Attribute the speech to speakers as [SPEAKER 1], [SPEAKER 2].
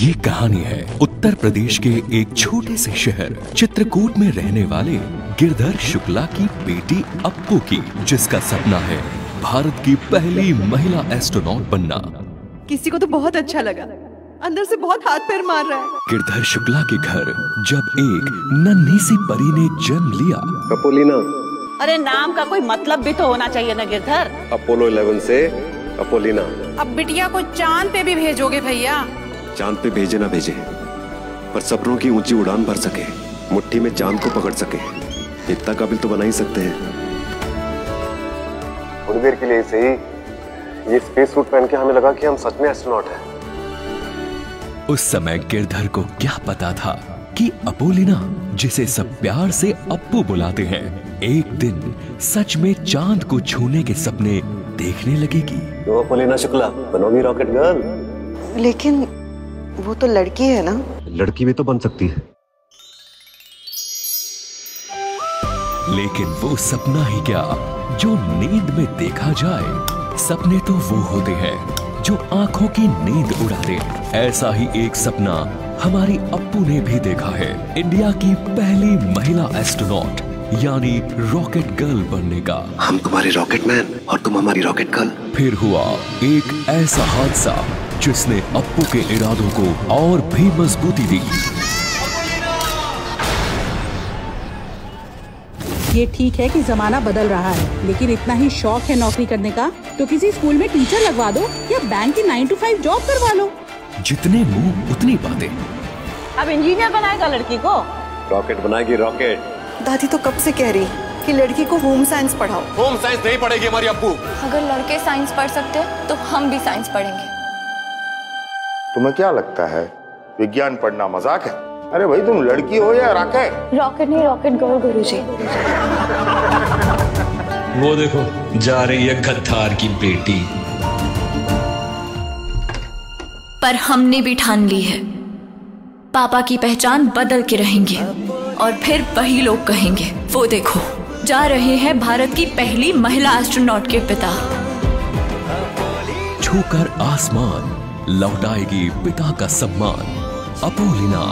[SPEAKER 1] ये कहानी है उत्तर प्रदेश के एक छोटे से शहर चित्रकूट में रहने वाले गिरधर शुक्ला की बेटी अप्पू की जिसका सपना है भारत की पहली महिला एस्ट्रोनॉट बनना।
[SPEAKER 2] किसी को तो बहुत अच्छा लगा। अंदर से बहुत हाथ पैर मार रहा है।
[SPEAKER 1] गिरधर शुक्ला के घर जब एक नन्ही सी परी ने जन्म लिया।
[SPEAKER 3] कपोलिना
[SPEAKER 4] अरे नाम का कोई मतलब भी तो होना चाहिए ना गिरधर।
[SPEAKER 3] अपोलो 11 से कपोलिना
[SPEAKER 5] अब बिटिया को चाँद पे भी भेजोगे भैया।
[SPEAKER 3] चाँद पे भेजे ना भेजे पर सपनों की ऊँची उड़ान भर सके मुट्ठी में चाँद को पकड़ सके। इतना काबिल तो बना ही सकते हैं। थोड़ी देर के लिए सही ये स्पेस सूट पहन के हमें लगा कि हम सच में एस्ट्रोनॉट हैं।
[SPEAKER 1] उस समय गिरधर को क्या पता था कि अपोलिना जिसे सब प्यार से अप्पू बुलाते हैं एक दिन सच में चाँद को छूने के सपने देखने लगेगी।
[SPEAKER 3] तो अपोलिना शुक्ला बनोगी रॉकेट गर्ल।
[SPEAKER 2] लेकिन वो तो लड़की है ना?
[SPEAKER 3] लड़की भी तो बन सकती है।
[SPEAKER 1] लेकिन वो सपना ही क्या? जो नींद में देखा जाए सपने तो वो होते हैं जो आँखों की नींद उड़ा दे ऐसा ही एक सपना हमारी अप्पू ने भी देखा है इंडिया की पहली महिला एस्ट्रोनॉट यानी रॉकेट गर्ल बनने का।
[SPEAKER 3] हम तुम्हारे रॉकेट मैन और तुम हमारी रॉकेट गर्ल।
[SPEAKER 1] फिर हुआ एक ऐसा हादसा जिसने अप्पू के इरादों को और भी मजबूती दी।
[SPEAKER 5] ये ठीक है कि जमाना बदल रहा है लेकिन इतना ही शौक है नौकरी करने का। तो किसी स्कूल में टीचर लगवा दो या बैंक की नाइन टू फाइव जॉब करवा लो।
[SPEAKER 1] जितने मुँह उतनी बातें।
[SPEAKER 4] अब इंजीनियर बनाएगा लड़की को।
[SPEAKER 3] रॉकेट बनाएगी रॉकेट
[SPEAKER 2] दादी तो कब से कह रही कि लड़की को होम साइंस पढ़ाओ?
[SPEAKER 6] होम साइंस नहीं पढ़ेगी हमारी अप्पू
[SPEAKER 7] अगर लड़के साइंस पढ़ सकते तो हम भी साइंस पढ़ेंगे।
[SPEAKER 8] तुम्हें क्या लगता है? विज्ञान पढ़ना मज़ाक है? अरे भाई तुम लड़की हो या रॉकेट
[SPEAKER 7] रॉकेट नहीं रॉकेट गर्ल गुरु जी
[SPEAKER 9] वो देखो जा रही है खत्तार की बेटी।
[SPEAKER 7] पर हमने भी ठान ली है। पापा की पहचान बदल के रहेंगे और फिर वही लोग कहेंगे वो देखो जा रहे हैं भारत की पहली महिला एस्ट्रोनॉट के पिता।
[SPEAKER 1] छूकर आसमान लौटाएगी पिता का सम्मान। अपोलिना